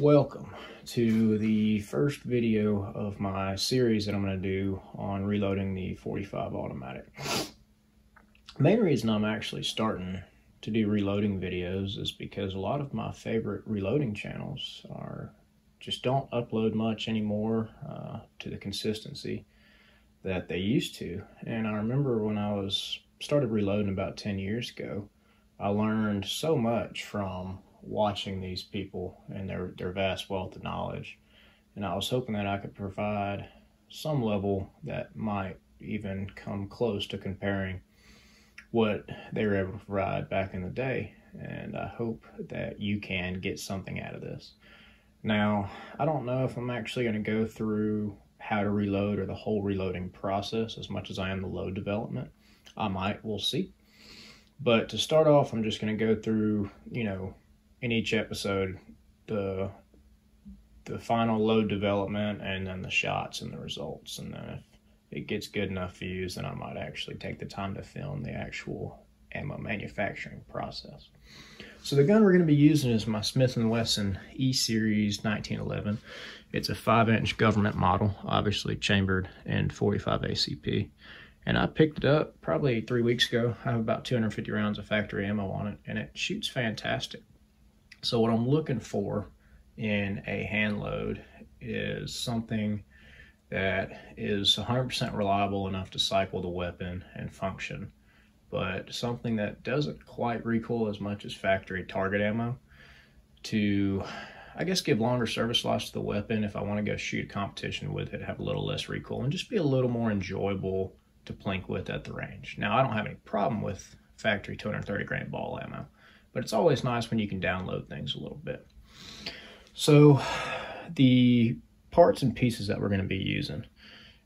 welcome to the first video of my series that I'm going to do on reloading the 45 automatic. main reason I'm actually starting to do reloading videos is because a lot of my favorite reloading channels are just don't upload much anymore uh, to the consistency that they used to. And I remember when I was started reloading about 10 years ago, I learned so much from watching these people and their, their vast wealth of knowledge. And I was hoping that I could provide some level that might even come close to comparing what they were able to provide back in the day. And I hope that you can get something out of this. Now, I don't know if I'm actually going to go through how to reload or the whole reloading process as much as I am the load development. I might, we'll see. But to start off, I'm just going to go through, you know, in each episode the the final load development and then the shots and the results and then if it gets good enough views then I might actually take the time to film the actual ammo manufacturing process. So the gun we're going to be using is my Smith & Wesson E-Series 1911. It's a 5-inch government model, obviously chambered in 45 ACP. And I picked it up probably three weeks ago. I have about 250 rounds of factory ammo on it, and it shoots fantastic. So what I'm looking for in a hand load is something that is 100% reliable enough to cycle the weapon and function, but something that doesn't quite recoil as much as factory target ammo to, I guess, give longer service life to the weapon if I want to go shoot competition with it, have a little less recoil, and just be a little more enjoyable to plink with at the range. Now, I don't have any problem with factory 230 grain ball ammo but it's always nice when you can download things a little bit. So the parts and pieces that we're going to be using.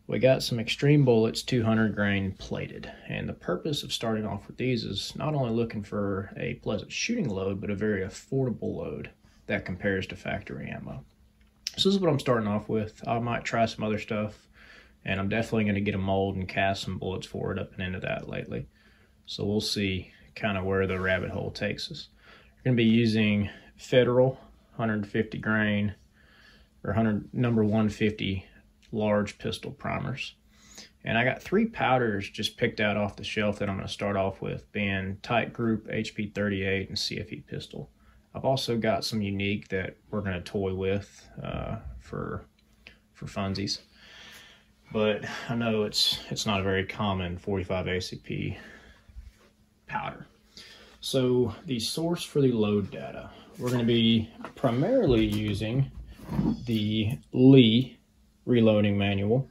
We got some Extreme Bullets 200 grain plated. And the purpose of starting off with these is not only looking for a pleasant shooting load, but a very affordable load that compares to factory ammo. So this is what I'm starting off with. I might try some other stuff and I'm definitely going to get a mold and cast some bullets forward up and into that lately. So we'll see kind of where the rabbit hole takes us. We're going to be using Federal 150 grain or 100 number 150 large pistol primers. And I got three powders just picked out off the shelf that I'm going to start off with, being Titegroup, HP 38, and CFE pistol. I've also got some unique that we're going to toy with uh, for for funsies. But I know it's it's not a very common 45 ACP powder. So the source for the load data, we're going to be primarily using the Lee reloading manual.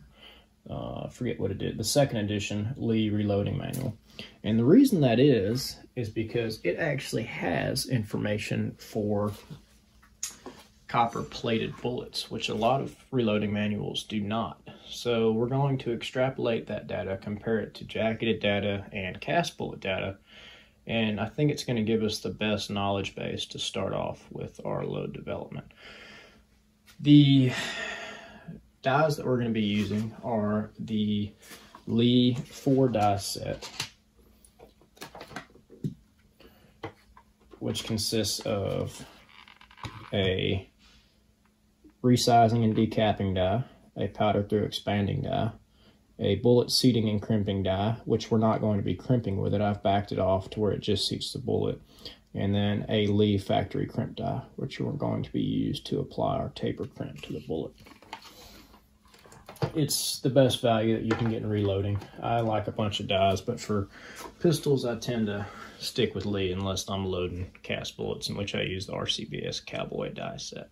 Uh, forget what it did, the second edition Lee reloading manual. And the reason that is, is because it actually has information for copper plated bullets, which a lot of reloading manuals do not. So we're going to extrapolate that data, compare it to jacketed data and cast bullet data, and I think it's going to give us the best knowledge base to start off with our load development. The dies that we're going to be using are the Lee 4 die set, which consists of a resizing and decapping die, a powder through expanding die, a bullet seating and crimping die, which we're not going to be crimping with it. I've backed it off to where it just seats the bullet. And then a Lee factory crimp die, which we're going to be used to apply our taper crimp to the bullet. It's the best value that you can get in reloading. I like a bunch of dies, but for pistols, I tend to stick with Lee unless I'm loading cast bullets, in which I use the RCBS Cowboy die set.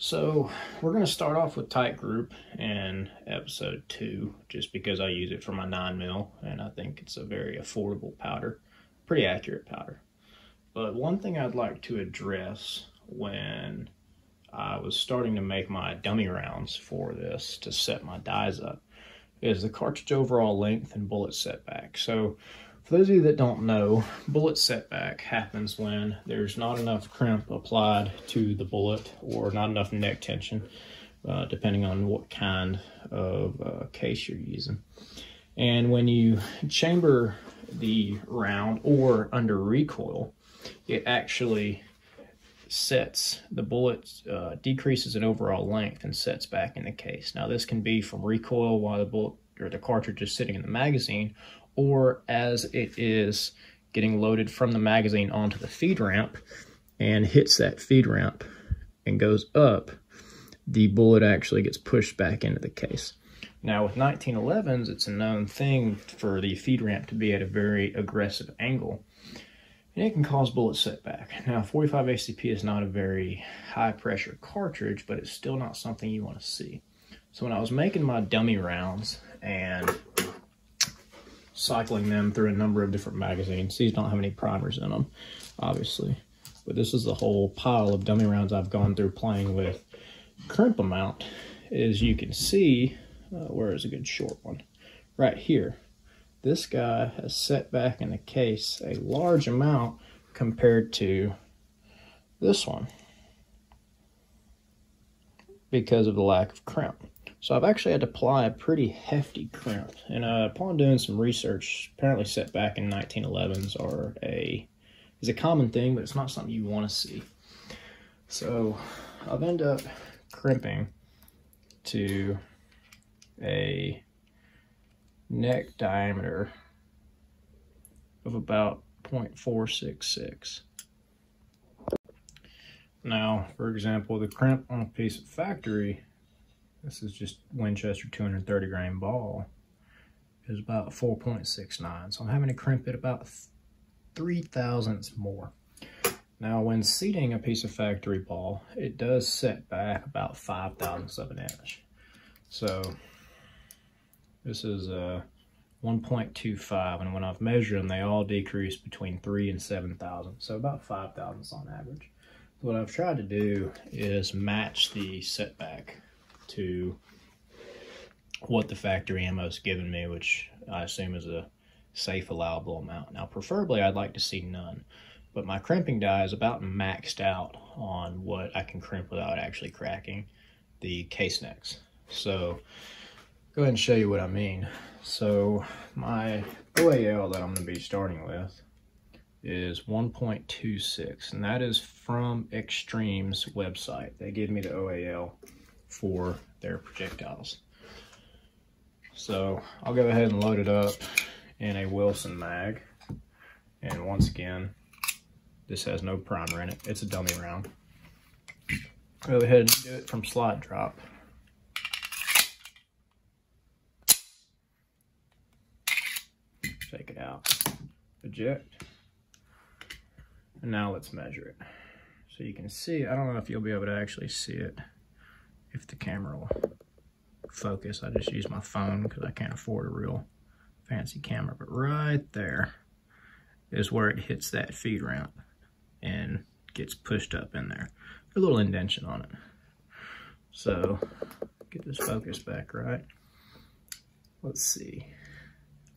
So we're going to start off with Titegroup in episode two, just because I use it for my nine mil and I think it's a very affordable powder, pretty accurate powder. But one thing I'd like to address when I was starting to make my dummy rounds for this to set my dies up is the cartridge overall length and bullet setback. So for those of you that don't know, bullet setback happens when there's not enough crimp applied to the bullet or not enough neck tension, uh, depending on what kind of uh, case you're using. And when you chamber the round or under recoil, it actually sets, the bullet uh, decreases in overall length and sets back in the case. Now this can be from recoil while the bullet or the cartridge is sitting in the magazine, or as it is getting loaded from the magazine onto the feed ramp and hits that feed ramp and goes up, the bullet actually gets pushed back into the case. Now with 1911s, it's a known thing for the feed ramp to be at a very aggressive angle and it can cause bullet setback. Now 45 ACP is not a very high pressure cartridge, but it's still not something you want to see. So when I was making my dummy rounds and cycling them through a number of different magazines, these don't have any primers in them, obviously. But this is the whole pile of dummy rounds I've gone through playing with crimp amount. As you can see, uh, where is a good short one? Right here. This guy has set back in the case a large amount compared to this one because of the lack of crimp. So I've actually had to apply a pretty hefty crimp. And uh, upon doing some research, apparently setback in 1911s are a is a common thing, but it's not something you want to see. So I've ended up crimping to a neck diameter of about 0.466. Now, for example, the crimp on a piece of factory, this is just Winchester 230 grain ball, is about 4.69. So I'm having to crimp it about three thousandths more. Now, when seating a piece of factory ball, it does set back about five thousandths of an inch. So this is a uh, 1.25, and when I've measured them, they all decrease between 3 and 7,000, so about 5 thousandths on average. What I've tried to do is match the setback to what the factory ammo has given me, which I assume is a safe allowable amount. Now, preferably, I'd like to see none, but my crimping die is about maxed out on what I can crimp without actually cracking the case necks. So go ahead and show you what I mean. So my OAL that I'm going to be starting with is 1.26 and that is from Extreme's website. They gave me the OAL for their projectiles. So I'll go ahead and load it up in a Wilson mag. And once again, this has no primer in it. It's a dummy round. Go ahead and do it from slide drop. Take it out. Eject. And now let's measure it. So you can see, I don't know if you'll be able to actually see it if the camera will focus. I just use my phone because I can't afford a real fancy camera. But right there is where it hits that feed ramp and gets pushed up in there. A little indentation on it. So get this focus back right. Let's see.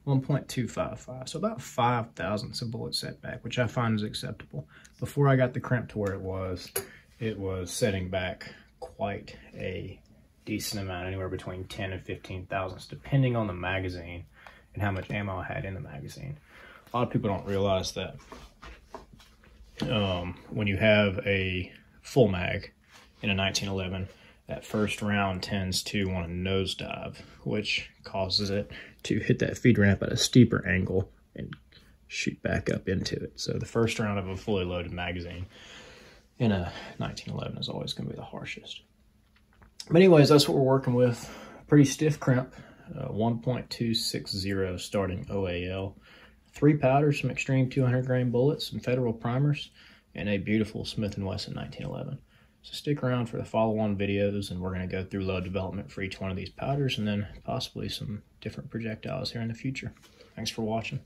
1.255, so about 5 thousandths of bullet setback, which I find is acceptable. Before I got the crimp to where it was, it was setting back quite a decent amount, anywhere between 10 and 15 thousandths, depending on the magazine and how much ammo I had in the magazine. A lot of people don't realize that um, when you have a full mag in a 1911, that first round tends to want to nosedive, which causes it to hit that feed ramp at a steeper angle and shoot back up into it. So the first round of a fully loaded magazine in a 1911 is always going to be the harshest. But anyways, that's what we're working with. Pretty stiff crimp, uh, 1.260 starting OAL. Three powders, some extreme 200 grain bullets, some federal primers, and a beautiful Smith & Wesson 1911. So stick around for the follow-on videos and we're going to go through load development for each one of these powders and then possibly some different projectiles here in the future. Thanks for watching.